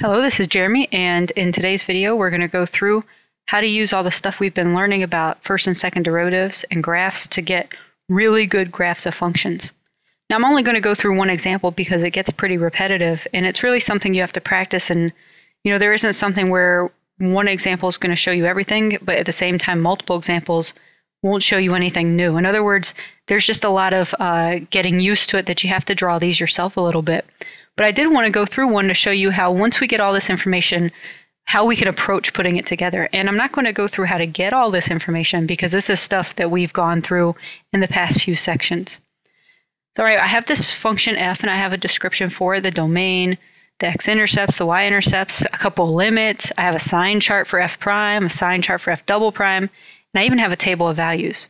Hello, this is Jeremy, and in today's video, we're going to go through how to use all the stuff we've been learning about first and second derivatives and graphs to get really good graphs of functions. Now, I'm only going to go through one example because it gets pretty repetitive, and it's really something you have to practice. And, you know, there isn't something where one example is going to show you everything, but at the same time, multiple examples won't show you anything new. In other words, there's just a lot of uh, getting used to it that you have to draw these yourself a little bit. But I did want to go through one to show you how once we get all this information, how we can approach putting it together. And I'm not going to go through how to get all this information because this is stuff that we've gone through in the past few sections. So, all right, I have this function f and I have a description for it, the domain, the x-intercepts, the y-intercepts, a couple limits. I have a sign chart for f prime, a sign chart for f double prime, and I even have a table of values.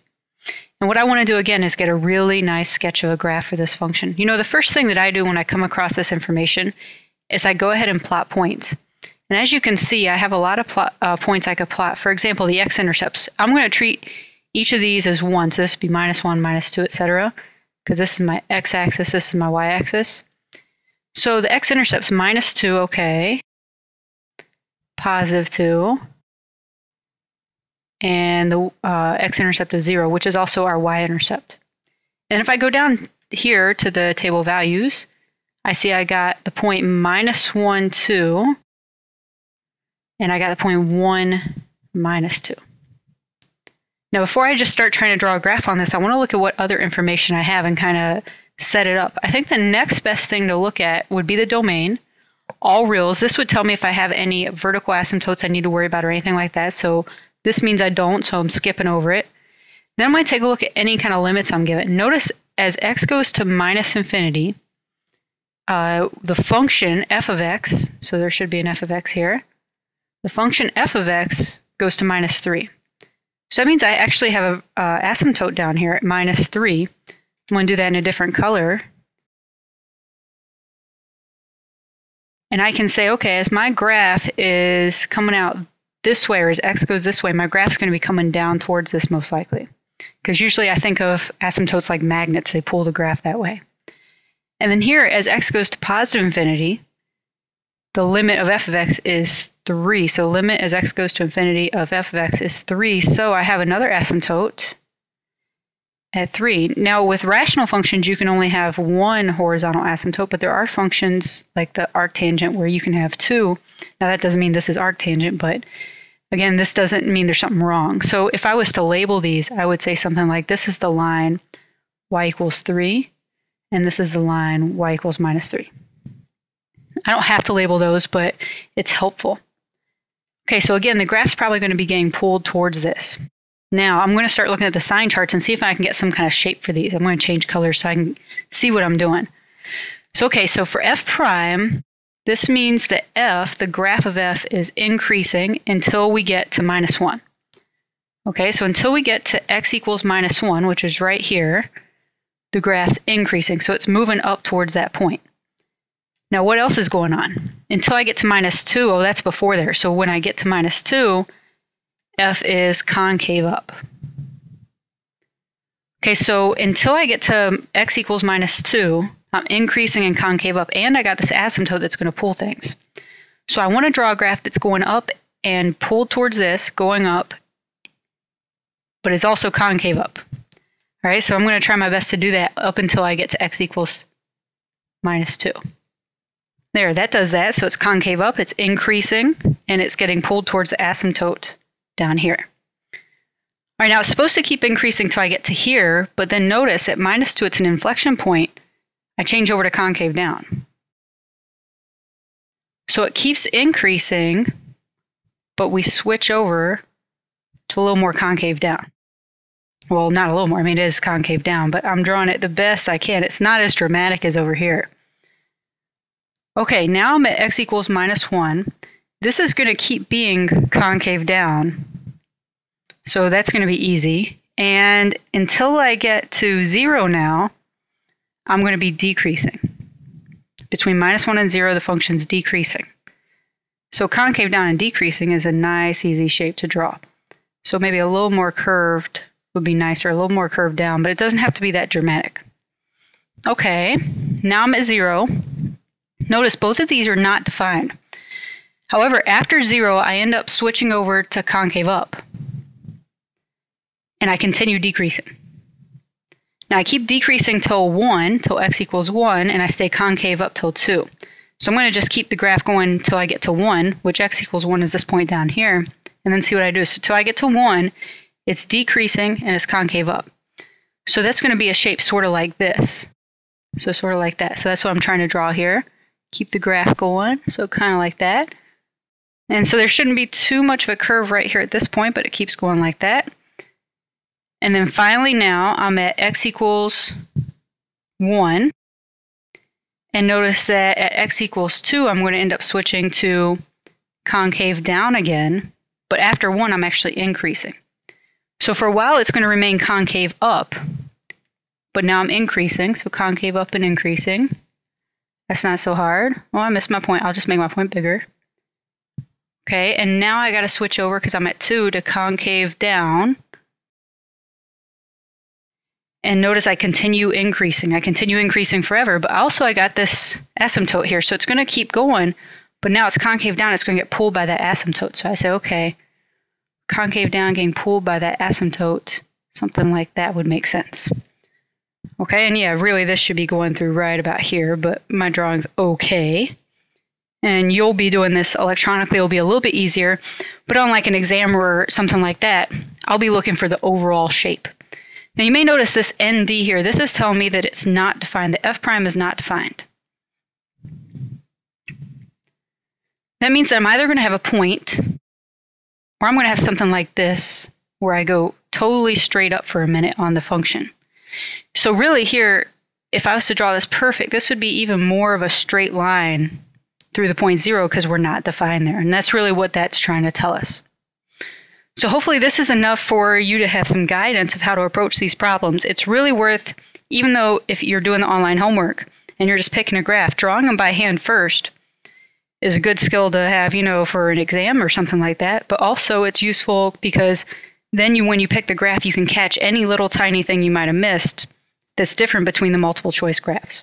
And what I want to do again is get a really nice sketch of a graph for this function. You know, the first thing that I do when I come across this information is I go ahead and plot points. And as you can see, I have a lot of plot, uh, points I could plot. For example, the x-intercepts. I'm going to treat each of these as 1. So this would be minus 1, minus 2, etc. Because this is my x-axis, this is my y-axis. So the x-intercepts minus 2, okay. Positive 2 and the uh, x-intercept of 0, which is also our y-intercept. And if I go down here to the table values, I see I got the point minus 1, 2, and I got the point 1, minus 2. Now, before I just start trying to draw a graph on this, I want to look at what other information I have and kind of set it up. I think the next best thing to look at would be the domain, all reals. This would tell me if I have any vertical asymptotes I need to worry about or anything like that. So this means I don't, so I'm skipping over it. Then I'm going to take a look at any kind of limits I'm given. Notice as x goes to minus infinity, uh, the function f of x, so there should be an f of x here, the function f of x goes to minus 3. So that means I actually have an uh, asymptote down here at minus 3. I'm going to do that in a different color. And I can say, okay, as my graph is coming out this way or as x goes this way, my graph's going to be coming down towards this most likely. Because usually I think of asymptotes like magnets, they pull the graph that way. And then here, as x goes to positive infinity, the limit of f of x is 3. So limit as x goes to infinity of f of x is 3. So I have another asymptote at 3. Now with rational functions, you can only have one horizontal asymptote, but there are functions like the arctangent where you can have two. Now that doesn't mean this is arctangent, but again, this doesn't mean there's something wrong. So if I was to label these, I would say something like this is the line y equals 3, and this is the line y equals minus 3. I don't have to label those, but it's helpful. Okay, so again, the graph's probably going to be getting pulled towards this. Now I'm going to start looking at the sign charts and see if I can get some kind of shape for these. I'm going to change colors so I can see what I'm doing. So okay, so for f prime, this means that f, the graph of f, is increasing until we get to minus 1. Okay, so until we get to x equals minus 1, which is right here, the graph's increasing. So it's moving up towards that point. Now what else is going on? Until I get to minus 2, oh, that's before there. So when I get to minus 2, F is concave up. Okay, so until I get to x equals minus 2, I'm increasing in concave up, and I got this asymptote that's going to pull things. So I want to draw a graph that's going up and pulled towards this, going up, but is also concave up. All right, so I'm going to try my best to do that up until I get to x equals minus 2. There, that does that. So it's concave up, it's increasing, and it's getting pulled towards the asymptote down here. All right, now it's supposed to keep increasing till I get to here, but then notice at minus 2, it's an inflection point. I change over to concave down. So it keeps increasing, but we switch over to a little more concave down. Well, not a little more. I mean, it is concave down, but I'm drawing it the best I can. It's not as dramatic as over here. Okay, now I'm at x equals minus 1. This is going to keep being concave down. So that's going to be easy. And until I get to 0 now, I'm going to be decreasing. Between minus 1 and 0, the function's decreasing. So concave down and decreasing is a nice, easy shape to draw. So maybe a little more curved would be nicer, a little more curved down, but it doesn't have to be that dramatic. Okay, now I'm at 0. Notice both of these are not defined. However, after zero, I end up switching over to concave up. And I continue decreasing. Now I keep decreasing till 1, till x equals 1, and I stay concave up till 2. So I'm going to just keep the graph going until I get to 1, which x equals 1 is this point down here, and then see what I do. So till I get to 1, it's decreasing and it's concave up. So that's going to be a shape sort of like this. So sort of like that. So that's what I'm trying to draw here. Keep the graph going, so kind of like that. And so there shouldn't be too much of a curve right here at this point, but it keeps going like that. And then finally now I'm at x equals 1. And notice that at x equals 2, I'm going to end up switching to concave down again. But after 1, I'm actually increasing. So for a while, it's going to remain concave up. But now I'm increasing, so concave up and increasing. That's not so hard. Oh, I missed my point. I'll just make my point bigger. Okay, and now I got to switch over because I'm at 2 to concave down. And notice I continue increasing. I continue increasing forever, but also I got this asymptote here. So it's going to keep going, but now it's concave down. It's going to get pulled by that asymptote. So I say, okay, concave down getting pulled by that asymptote, something like that would make sense. Okay, and yeah, really this should be going through right about here, but my drawing's okay and you'll be doing this electronically it'll be a little bit easier but on like an exam or something like that i'll be looking for the overall shape now you may notice this nd here this is telling me that it's not defined the f prime is not defined that means i'm either going to have a point or i'm going to have something like this where i go totally straight up for a minute on the function so really here if i was to draw this perfect this would be even more of a straight line through the point zero because we're not defined there. And that's really what that's trying to tell us. So hopefully this is enough for you to have some guidance of how to approach these problems. It's really worth, even though if you're doing the online homework and you're just picking a graph, drawing them by hand first is a good skill to have, you know, for an exam or something like that. But also it's useful because then you, when you pick the graph, you can catch any little tiny thing you might have missed that's different between the multiple choice graphs.